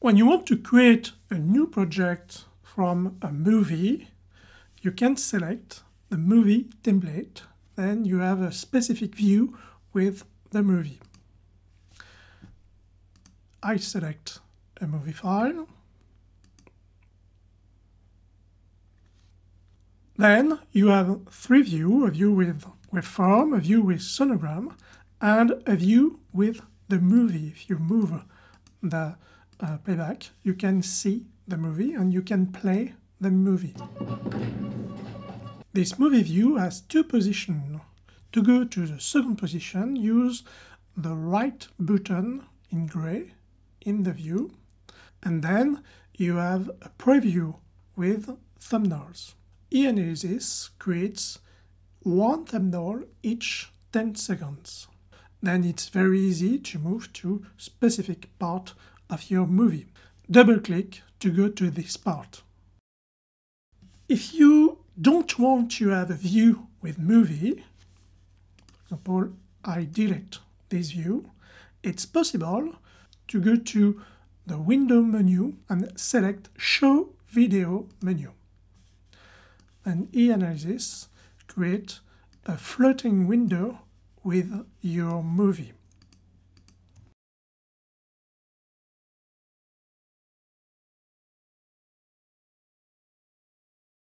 When you want to create a new project from a movie, you can select the movie template. Then you have a specific view with the movie. I select a movie file. Then you have three views, a view with, waveform, a view with sonogram, and a view with the movie. If you move the uh, playback, you can see the movie and you can play the movie. This movie view has two positions. To go to the second position, use the right button in gray in the view, and then you have a preview with thumbnails. eAnalysis creates one thumbnail each 10 seconds. Then it's very easy to move to specific part of your movie. Double click to go to this part. If you don't want to have a view with movie, for example, I delete this view, it's possible to go to the window menu and select show video menu. And eAnalysis create a floating window with your movie.